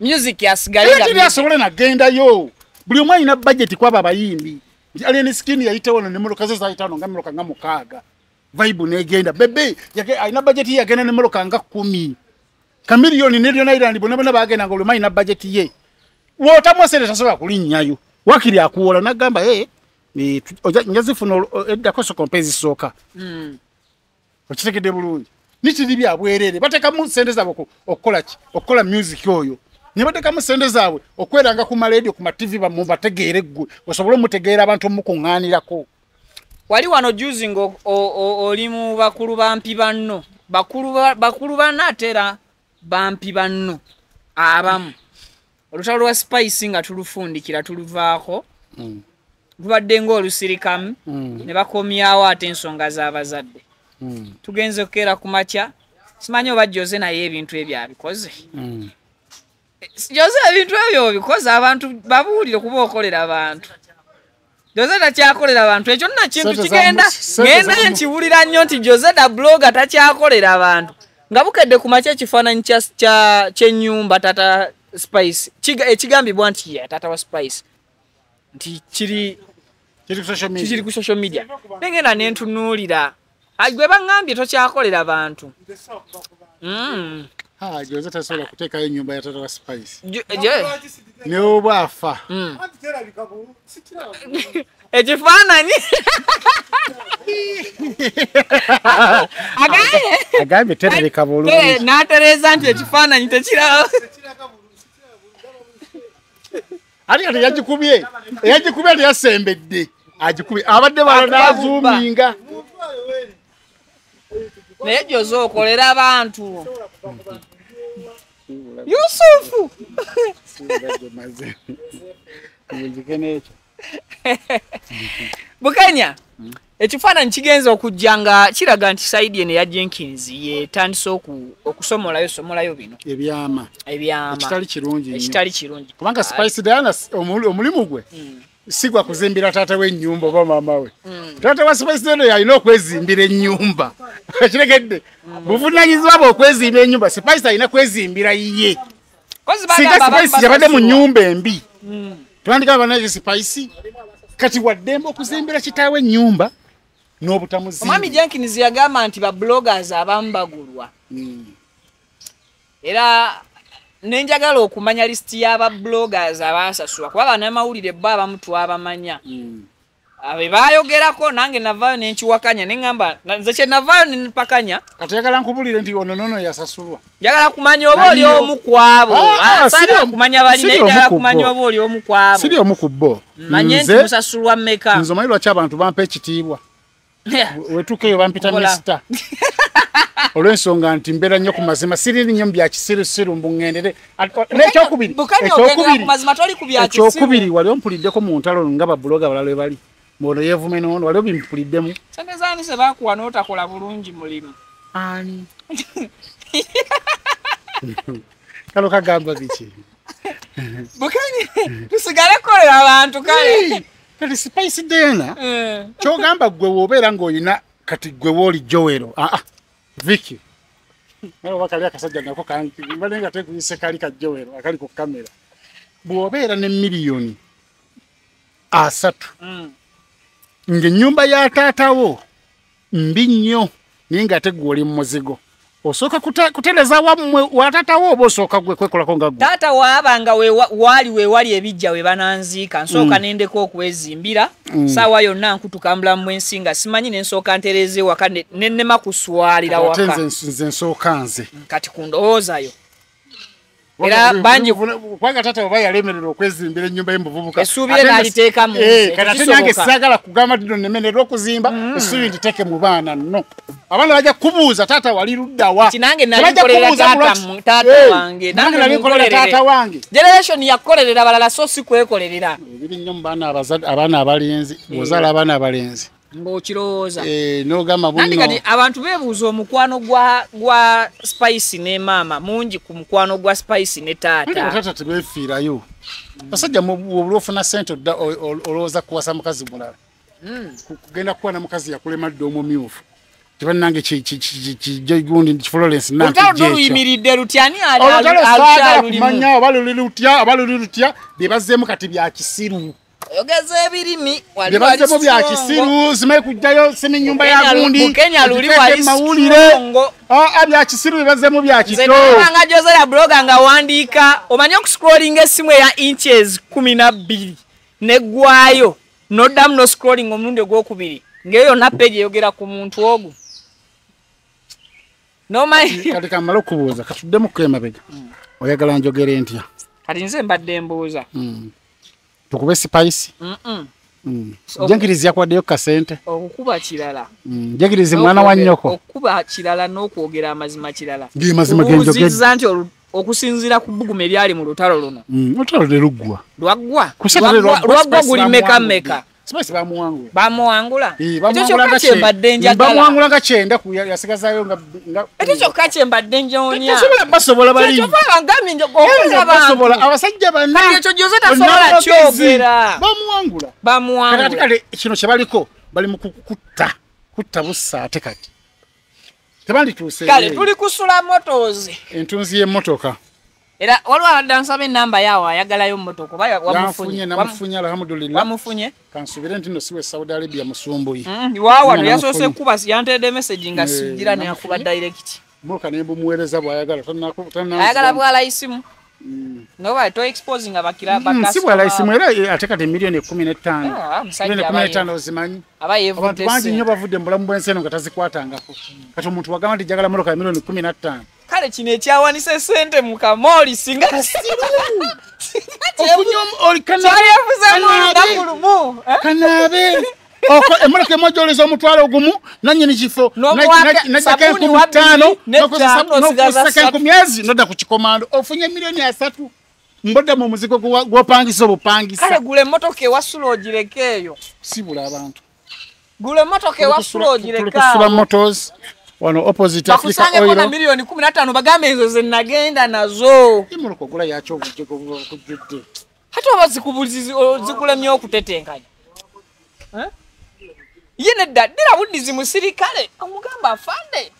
Music kiri asobole nagendayo buli omu alina bajeti kwaba abayimbi nti alien skin yayitewo no nemoloka ze zayitano nga moloka nga mukaaga. Vibe negenda. Bebe yage- alina bajeti ye yagenda nemoloka nga kumi. Kamiliyoni neryo nairandi bonna bonna bagenda nga oluma alina bajeti ye. Wotamwa sente tasobola kulinnyayo wakiri akuwola nagamba e njazifuna olu- o- eddako sokompa ezisooka Mm. okitegedde bulungi. Nikiri byabwerere batekamu sente zaabwe oku- okukola ki? Okukola music oyo ne batekamu sente zaabwe okweranga ku maledio ku matv mubategeere ggwe osobole omutegeera abantu omukuŋŋaanirako. Wali wano juzi nga oli mu bakulu bampi banno bakulu ba- bakulu banno ate era bampi banno abamu. Olutalo lwa spice nga tulufundikira tuluvaako lubadde ng'olusirikamu ne bakomyawo ate ensonga z'abazadde. Tugenze okukeera ku makya simanyi oba jose naye ebintu ebyo abikoze jose ebintu ebyo obikoze abantu babuulire kuba okolera abantu. Jose takyakolera bantu ekyo nna kintu kigenda ngenda nkiwulira nnyo nti jose da bloga takyakolera abantu. Nga bukedde ku makya ekifaananyi ky'ennyumba tata spice. Kiga- ekigambibwa nti ye tata wa spice. Nti kiri kiri ku social media. nengenda nentunuulira gwe baŋŋambye tokyakolera bantu Ah, Jose tasobola kuteekayo ennyumba ya tata wa spice. Jo- je- ne oba afa ekifaananyi agambye terabika Tere- bulungi n'atereeza nti ekifaananyi tekiraba ate kati yagikubye eyagikubye teyasembedde agikubye abadde bala nazuuminga naye gyoza okolera abantu yusufu bukenya ekifaananyi kigenza okujja nga kiraga nti saidi eno eya jenkins yetandise oku- okusomolayo somolayo bino. Ebyama. Ebyama. Ekitali kirungi ekitali kirungi. Kubanga spice diana omuli- omulimu gwe sigwa kuzimbira taata w'ennyumba oba maama we. Taata wa spice diana yalina okwezimbira ennyumba. Okiregedde buvunanyizibwa bwe okwezimba ennyumba. Spice alina kwezimbira ye. Kozi singa bagamba spice abamu yabadde mu nyumba embi. Twandika banayo spice kati waddembe okuzimbira kitaawe ennyumba omwami n'obutamuzimba jenkins yagamba nti babloggers abamu bagulwa. Era nenjagala okumanya lisiti y'ababloggers abasasulwa kuba banamawulire bo abamu twabamanya. Abe bayogerako nange navaayo nenkiwakanya neŋamba nze kye navaayo nenpakanya kati yagala nkubulire nti ono nono yasasulwa. Njagala kumanya oba oli omu ku abo. Ah, saagala siri- kumanya bali naye njagala ku kumanya oba oli omu ku abo. Siri omu ku bo. Manye nti musasulwa mmeka? Nze omanyi lwaki abantu bampa ekitiibwa? Wetuuka eyo bampita Kola. misita olw'ensonga nti mbeera nnyo ku mazima siri nnyo mu bya kisirusiru mbuŋŋendere ekyokubiri wali ompuliddeko mu ntalo nga babuloga balala we bali. Mwono yeevume noono wali obimpuliddemu sente zaani ze bakuwa n'otakola bulungi mulimu ani? Kalo kagamba biki? Bukanye tusigale kukolera abantu kale. Kati spice dena. Eh. kyogamba gwe wobeera ng'olina kati gwe wooli jowero aa viki naye oba kali akasajja nako mbadde nga tekuyise kali ka jowero akali ku kamera bw'obeera ne miliyoni asatu Mm. ng'ennyumba ya taatawo mbi nnyo naye ng'ate gwe oli mu muzigo osooka kutereza wammwe watatawo oba osooka gwe kwekolako nga gwe? Taata waabanga waali weewali ebijja we bananziika nsooka Mm. nendeka okwezimbira. Saawa yonna nkutukambula mu ensi nga simanyi nensooka ntereeza ewaka ne- nennema kuswalira waka. nze nsooka nze. Kati ku ndowoozayo era bangi kubanga taata oba yalemerera okwezimbira ennyumba y'omuvubuka. Essuubi lye Ate nga- n'aliteeka mu Eh, kati ate nange saagala kugamba tino nemerera okuzimba essuubi nditeeke mu baana nno. Abaana bajja kubuuza taata wali luddawa Nti nange Tebajja nalikolera kubuuza taata Eh, wange, generation yakukolerera balala so si kwekolerera. Ebiri nnyo mu baana abaana abalenzi bw'ozaala abaana abalenzi ng'okirowooza Eh, n'ogamba nandi bunno kati abantu beebuuza omukwano gwa gwa spice ne maama mungi ku mukwano gwa spice ne taata. Bataata tebeefiirayo basajja bwoba ofuna sente olowooza kuwasa mukazi mulala. Ku- kugenda kuwa na mukazi yakulemadde omumyufu. Tebanange kijigundi florence olutalo nankijekyo luyimiridde lutyani olutalo alukyalulimu kumanya oba luli lutya oba luli lutya bye bazzeemu kati bya kisiru oyogeza ebirimi wali bye wali bazzeemu bya kisiru simanyi kujjayo sema ennyumba ya gundi Bukenya luli oziteeke wali mu mawulire Songo. aa bya kisiru bye bazzeemu bya kito. nalabanga josera bloga nga wandiika omanye okuscrollinga essimu eya inches kumi na bbiri neggwayo noddamu no scrolling omulundi ogwokubiri ngaeyo yonna peegi eyogera ku muntu ogwo nomanyi kati kamale okubuuza katuddemukko emabega. Oyagala njogere ntya? Kati nze mbadde mbuuza. Mm. Tukube sipayisi. Mm. jenkirizi yakwaddeyo kasente okukuba kirala. Mm. jenkirizi mwana wa nnyoko. okukuba kirala n'okwogera amazima kirala. Ge mazima genjogedde. Owulizizza nti okusinziira ku bbugumu eryali mu lutalo luno. Mm, olutalo ne luggwa. Lwaggwa. Lwaggwa- guli meka meka Spice bamuwangula bamuwangula Eh, bamuwangula kyokka nga kyembadde kye- njagala. Bamuwangula nga kyenda ku- ya- yasigazayo nga nga- ekyo kyokka kyembadde njoonya Tasobola basobola bali? Kyova bagambye nti Era okuza basobola bantu? abasajja bana Kati ekyo Jose tasobola kyogera. bamuwangula kati bamuwangula kale kino kye baliko bali mu kukutta kutta busa ate kati. Tebandituuse kale tuli kusula motozi entunzi y'emmotoka era waliwo abadde ansaba enamba yaawe ayagalayo motoka oba wamufunye? alhamdulillah wamufunye? Kansubire nti no siwe saudi arabia musumbuyi. Waawano Nina yasoose namufunye. kuba yantedde message nga sigira neyakuba direct. Muka nembumuweereza bwayagala ayagala bwalayisimu. Noba to exposing abakira Mm, si bwalayisimu era eh, ate kati miliyoni ekumi n'ettaano. Ozimanyi. aba abantu bangi nnyo bavudde mu bulamu bw'ensi eno nga tazikwatangako. Kati omuntu wagamba nti jagala motoka ya miliyoni kumi na ttaano kale kino ekyawanise sente mu kamooli singa kyalyefuze munda kulumu kanaabe Oko- emmotoka emu ogyoleza omutwalo ogumu nanyini kifo. Sabuni enkumi ttaano ssatu. enkumi ezi nodda ku kikomando. Ofunye miliyoni asatu mbodda mu muzigo gw'opangisa obupangisa. Kale gula emmotoka ewasula ogireka eyo. Sibula abantu. Gula emmotoka ewasula ogireka motors wano opposite africa na oil. miliyoni kumi nataano bagambe enzo ze nagenda nazo. Imoloka ogula yakyo okujjudde ate oba zikubulizi- o- zikulemye okutetenkanya? Eh? ye nedda ddira buddizi musirikale omugamba afande.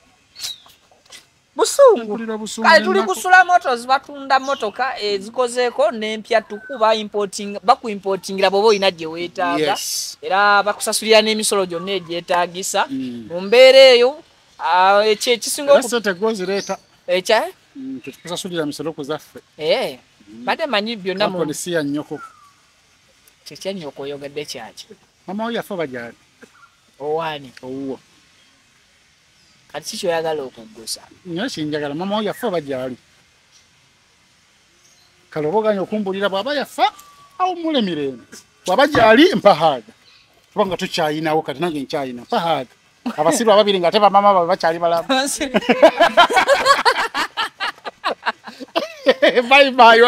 Busungu. Busungu kale tuli kusula motos batunda motoka ezikozeeko n'empya tuku baimporting- bakuimportingira bwoba olina gye weetaaga. Yes. era bakusasulira n'emisolo gyonna egyetaagisa. Mm. mu mbeera eyo ekyo ekisinga era oku- sente gozireeta ekya tetukusasulira misolo ku zaffe Eh, badde manyi byonna mu kapolisi ya nnyoko kyekyanyooka oyogedde kyaki mama we yafe bajali owaani owuwo kati ki kyoyagala okuggusa naye kinjagala mama we yafe bajali kale oba oganya okumbulira bw'aba yafa awumula emirembe bw'aba gyali mpahaaga kubanga tukyayinawo kati nange nkyayina mpahaaga abasiru ababiri nga ate bamama babe bakyali balamu. Bye bye